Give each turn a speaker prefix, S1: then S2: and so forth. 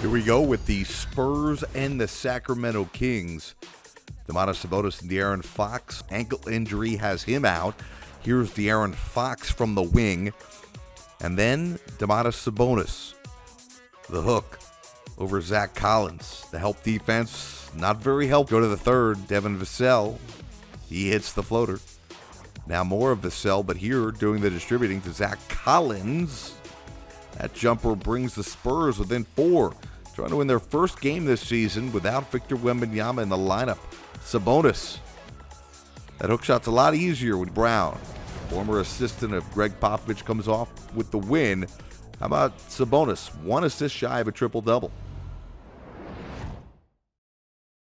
S1: Here we go with the Spurs and the Sacramento Kings. Domantas Sabonis and De'Aaron Fox. Ankle injury has him out. Here's De'Aaron Fox from the wing. And then Domantas Sabonis, the hook over Zach Collins. The help defense, not very helpful. Go to the third. Devin Vassell, he hits the floater. Now more of Vassell, but here doing the distributing to Zach Collins. That jumper brings the Spurs within four, trying to win their first game this season without Victor Wembanyama in the lineup. Sabonis. That hook shot's a lot easier with Brown. Former assistant of Gregg Popovich comes off with the win. How about Sabonis? One assist shy of a triple double.